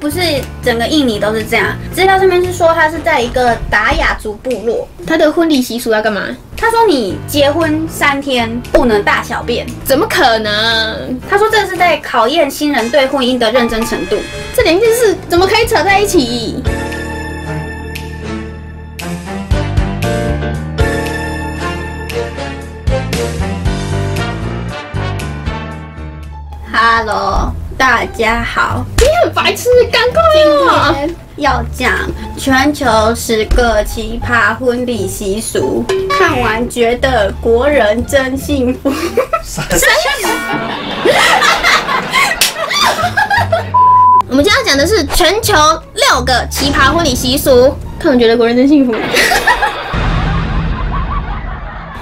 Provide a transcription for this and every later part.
不是整个印尼都是这样。资料上面是说他是在一个达雅族部落。他的婚礼习俗要干嘛？他说你结婚三天不能大小便，怎么可能？他说这是在考验新人对婚姻的认真程度。这两件事怎么可以扯在一起？大家好，你很白痴，赶快哦！今天要讲全球十个奇葩婚礼习俗，看完觉得国人真幸福。我们今天要讲的是全球六个奇葩婚礼习俗，看完觉得国人真幸福。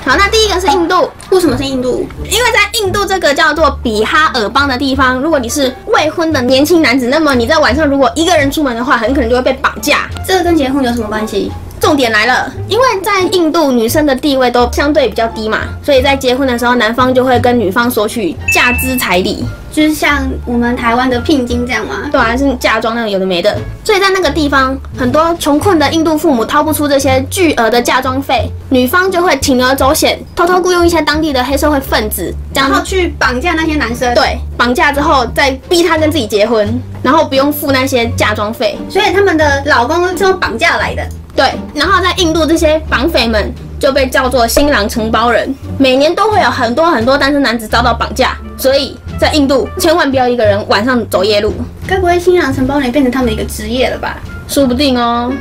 好，那第一个是印度，为什么是印度？因为在印度这个叫做比哈尔邦的地方，如果你是未婚的年轻男子，那么你在晚上如果一个人出门的话，很可能就会被绑架。这个跟结婚有什么关系？重点来了，因为在印度女生的地位都相对比较低嘛，所以在结婚的时候，男方就会跟女方索取嫁资彩礼，就是像我们台湾的聘金这样吗？对啊，是嫁妆那种有的没的。所以在那个地方，很多穷困的印度父母掏不出这些巨额的嫁妆费，女方就会铤而走险，偷偷雇佣一些当地的黑社会分子，然后去绑架那些男生。，对绑架之后再逼他跟自己结婚，然后不用付那些嫁妆费。所以他们的老公是用绑架来的。对，然后在印度这些绑匪们就被叫做新郎承包人，每年都会有很多很多单身男子遭到绑架，所以在印度千万不要一个人晚上走夜路，该不会新郎承包人变成他们的一个职业了吧？说不定哦。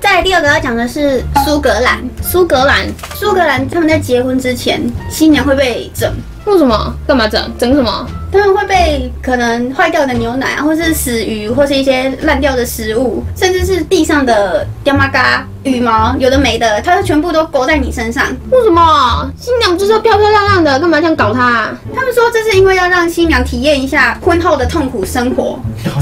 在第二个要讲的是苏格兰。苏格兰苏格兰他们在结婚之前，新娘会被整，为什么？干嘛整？整什么？他们会被可能坏掉的牛奶啊，或是死鱼，或是一些烂掉的食物，甚至是地上的掉麻嘎、羽毛，有的没的，它全部都勾在你身上。为什么？新娘不就是要漂漂亮亮的，干嘛这样搞她、啊？他们说这是因为要让新娘体验一下婚后的痛苦生活，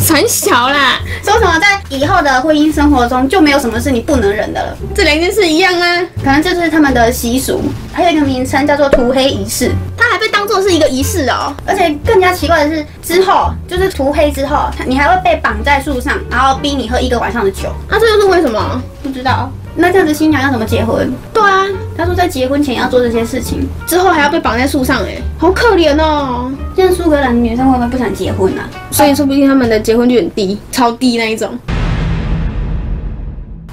很小啦，说什么在以后的婚姻生活中就没有什么是你不能忍的了，这两件事一样啊。可能这就是他们的习俗。还有一个名称叫做涂黑仪式，它还被当做是一个仪式哦。而且更加奇怪的是，之后就是涂黑之后，你还会被绑在树上，然后逼你喝一个晚上的酒。那、这又是为什么？不知道，那这样子新娘要怎么结婚？对啊，他说在结婚前要做这些事情，之后还要被绑在树上、哎，好可怜哦。现在苏格兰的女生会不会不想结婚啊？所以说不定他们的结婚率很低，超低那一种。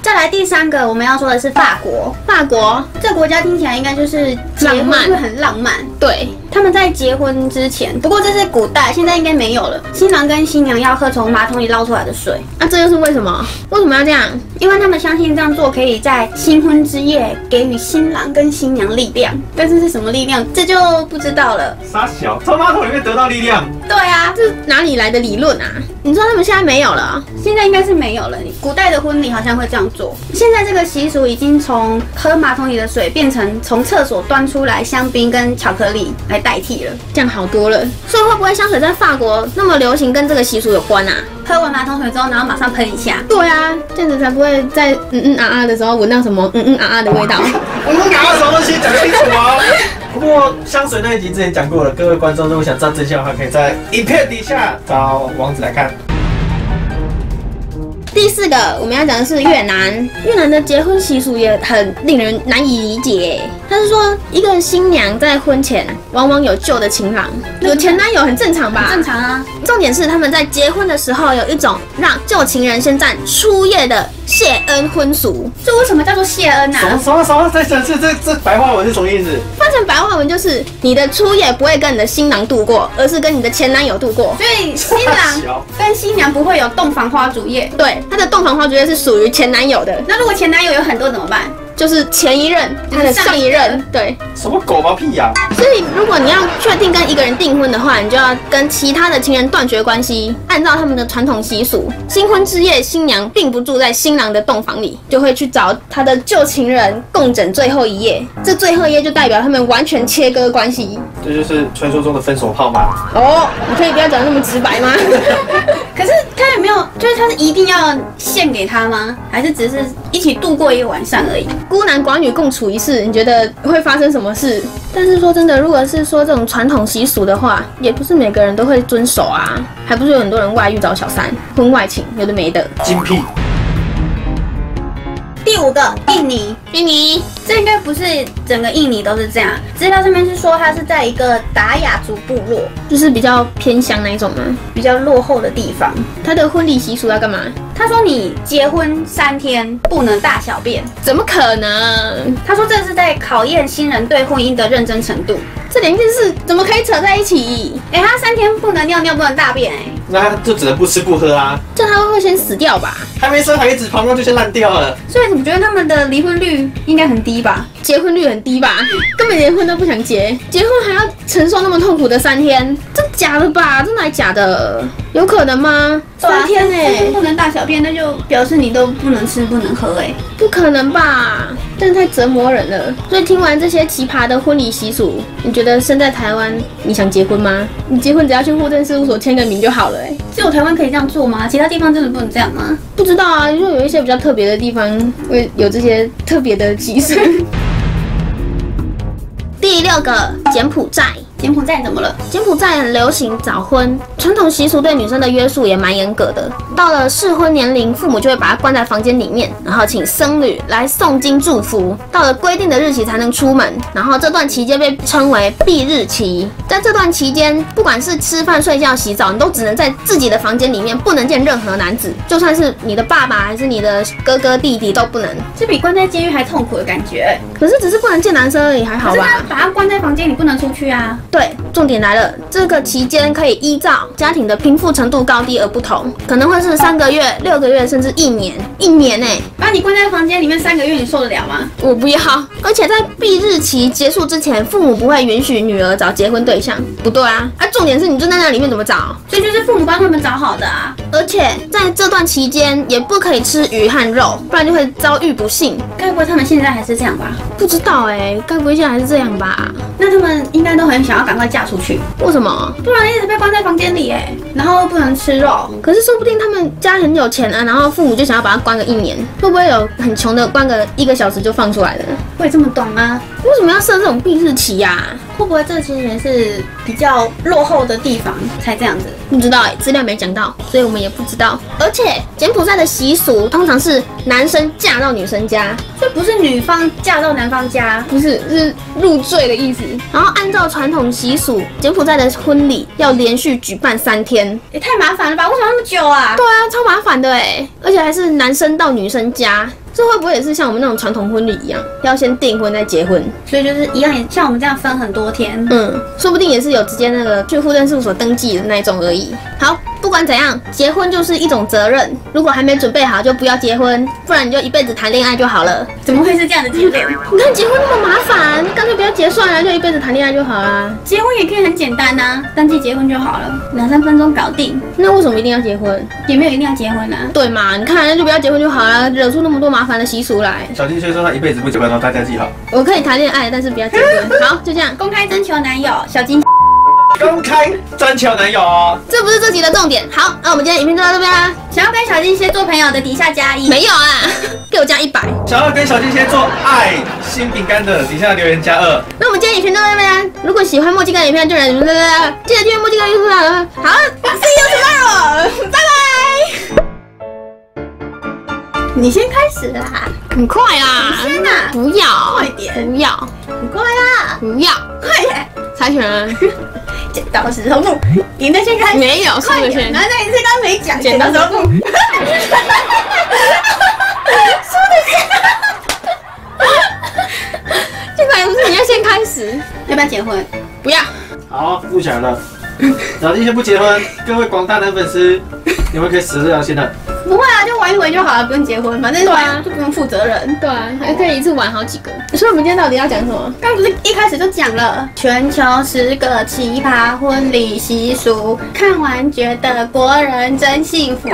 再来第三个，我们要说的是法国。法国这个国家听起来应该就是结婚浪漫会很浪漫。对，他们在结婚之前，不过这是古代，现在应该没有了。新郎跟新娘要喝从马桶里捞出来的水，那、这又是为什么？为什么要这样？因为他们相信这样做可以在新婚之夜给予新郎跟新娘力量。但是是什么力量，这就不知道了。傻小，从马桶里面得到力量，对啊，这哪里来的理论啊？你说他们现在没有了？现在应该是没有了。古代的婚礼好像会这样做，现在这个习俗已经从喝马桶里的水变成从厕所端出来香槟跟巧克力来代替了。这样好多了。所以会不会香水在法国那么流行，跟这个习俗有关啊？喝完马桶水之后，然后马上喷一下。对啊，这样子才不会在嗯嗯啊啊的时候闻到什么嗯嗯啊啊的味道。我们拿到什么东西讲清楚啊！不过香水那一集之前讲过了，各位观众如果想知道真相的话，可以在影片底下找网址来看。第四个我们要讲的是越南，越南的结婚习俗也很令人难以理解。他是说，一个新娘在婚前往往有旧的情郎，有前男友很正常吧？正常啊，重点是他们在结婚的时候有一种让旧情人先占初夜的谢恩婚俗，这为什么叫做谢恩什么啊？什么什么？再讲这这这白话文是什么意思？翻成白话文就是你的初夜不会跟你的新郎度过，而是跟你的前男友度过。所以新郎跟新娘不会有洞房花烛夜。对，他的洞房花烛夜是属于前男友的，那如果前男友有很多怎么办？就是前一任他的上一任。对，什么狗毛屁呀、所以如果你要确定跟一个人订婚的话，你就要跟其他的情人断绝关系。按照他们的传统习俗，新婚之夜，新娘并不住在新郎的洞房里，就会去找他的旧情人共枕最后一夜。这最后一夜就代表他们完全切割关系。这就是传说中的分手炮吗？哦，你可以不要讲得那么直白吗？可是他有没有，就是他是一定要献给他吗？还是只是一起度过一个晚上而已。孤男寡女共处一室，你觉得会发生什么事？但是说真的，如果是说这种传统习俗的话，也不是每个人都会遵守啊，还不是有很多人外遇找小三、婚外情，有的没的。精辟。第五个，印尼，印尼这应该不是整个印尼都是这样。资料上面是说它是在一个达雅族部落就是比较偏乡那一种吗？比较落后的地方。他的婚礼习俗要干嘛？他说你结婚三天不能大小便，怎么可能？他说这是在考验新人对婚姻的认真程度。这两件事怎么可以扯在一起？哎、他三天不能尿尿，不能大便、哎，那就只能不吃不喝啊，这他会先死掉吧？还没生孩子，膀胱就先烂掉了。所以你觉得他们的离婚率应该很低吧？结婚率很低吧？根本连婚都不想结，结婚还要承受那么痛苦的三天，真假的吧？真的还假的？有可能吗？三天三哎、天不能大小便，那就表示你都不能吃不能喝、哎，不可能吧？真的太折磨人了。所以听完这些奇葩的婚礼习俗，你觉得生在台湾，你想结婚吗？你结婚只要去户政事务所签个名就好了、哎，只有台湾可以这样做吗？其他地方真的不能这样吗？不知道啊，就有一些比较特别的地方会有这些特别的习俗。第六个，柬埔寨。柬埔寨怎么了？柬埔寨很流行早婚，传统习俗对女生的约束也蛮严格的。到了适婚年龄，父母就会把她关在房间里面，然后请僧侣来诵经祝福。到了规定的日期才能出门，然后这段期间被称为闭日期。在这段期间，不管是吃饭、睡觉、洗澡，你都只能在自己的房间里面，不能见任何男子，就算是你的爸爸还是你的哥哥弟弟都不能。这比关在监狱还痛苦的感觉。可是只是不能见男生而已，还好吧？把他关在房间里，不能出去啊。对，重点来了，这个期间可以依照家庭的贫富程度高低而不同，可能会是三个月、六个月，甚至一年。一年呢、把你关在房间里面三个月，你受得了吗？我不要。而且在避日期结束之前，父母不会允许女儿找结婚对象。不对啊，啊，重点是你就在那里面怎么找？所以就是父母帮他们找好的啊。而且在这段期间也不可以吃鱼和肉，不然就会遭遇不幸。该不会他们现在还是这样吧？不知道哎、该不会现在还是这样吧？那他们应该都很想要赶快嫁出去，为什么？不然一直被关在房间里哎，然后又不能吃肉。可是说不定他们家很有钱啊，然后父母就想要把他关个一年，会不会有很穷的关个一个小时就放出来了？会这么短吗？为什么要设这种避日期呀、会不会这其实也是比较落后的地方才这样子？不知道哎、资料没讲到，所以我们也不知道。而且柬埔寨的习俗通常是男生嫁到女生家，所以不是女方嫁到男方家，不是是入赘的意思。然后按照传统习俗，柬埔寨的婚礼要连续举办三天。也太麻烦了吧？为什么那么久啊？对啊，超麻烦的哎，而且还是男生到女生家，这会不会也是像我们那种传统婚礼一样，要先订婚再结婚？所以就是一样，也像我们这样分很多天。嗯，说不定也是有直接那个去户政事务所登记的那一种而已。好，不管怎样，结婚就是一种责任，如果还没准备好，就不要结婚，不然你就一辈子谈恋爱就好了。怎么会是这样的结论？你看结婚那么麻烦，干脆不要结算了，就一辈子谈恋爱就好啦。结婚也可以很简单呐、登记结婚就好了，两三分钟搞定，那为什么一定要结婚？也没有一定要结婚啊。对嘛？你看，那就不要结婚就好了，惹出那么多麻烦的习俗来。小金却说他一辈子不结婚，让大家记好。我可以谈恋爱，但是不要结婚。好，就这样。公开征求男友，小金公开征求男友哦，这不是这集的重点。好，那我们今天影片就到这边啦。想要跟小金先做朋友的，底下加一。没有啊，给我加一百。想要跟小金先做爱心饼干的，底下留言加二。那我们今天影片就到这边啦。如果喜欢墨镜哥影片，就让你们记得订阅墨镜哥 YouTube 啦。好，See you tomorrow，拜拜。你先开始啦，很快啦，先呐不要，快点不要，很快啦，不要，快点！猜拳啊！剪刀石头布，赢的先开始。没有，输快点！了先然。后那一次刚没讲，剪刀石头布。这个也不是你要先开始，要不要结婚？不要。好，录起来了。老弟先不结婚，各位广大男粉丝，你们可以死这条心了。一玩就好了，不用结婚，反正对啊就不用负责任。对啊，还可以一次玩好几个。所以我们今天到底要讲什么？刚不是一开始就讲了全球十个奇葩婚礼习俗，看完觉得国人真幸福。